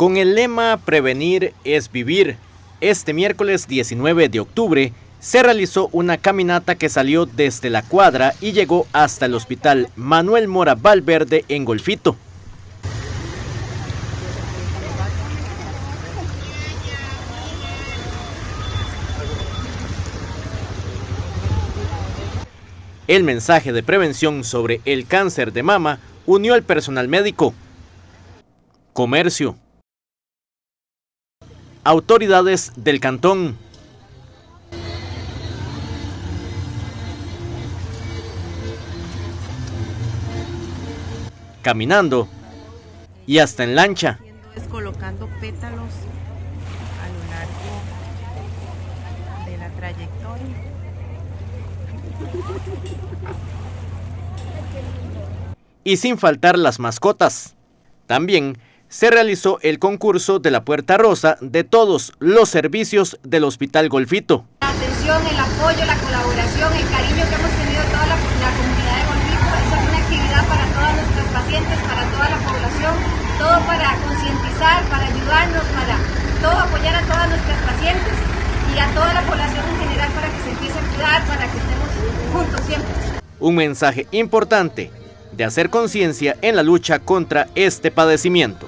Con el lema Prevenir es vivir, este miércoles 19 de octubre se realizó una caminata que salió desde la cuadra y llegó hasta el hospital Manuel Mora Valverde en Golfito. El mensaje de prevención sobre el cáncer de mama unió al personal médico, comercio, autoridades del cantón, caminando y hasta en lancha. Colocando pétalos a lo largo de la trayectoria. Y sin faltar las mascotas. También se realizó el concurso de la Puerta Rosa de todos los servicios del Hospital Golfito. La atención, el apoyo, la colaboración, el cariño que hemos tenido toda la, la comunidad de Golfito, esa es una actividad para todas nuestras pacientes, para toda la población, todo para concientizar, para ayudarnos, para todo apoyar a todas nuestras pacientes y a toda la población en general para que se empiece a cuidar, para que estemos juntos siempre. Un mensaje importante de hacer conciencia en la lucha contra este padecimiento.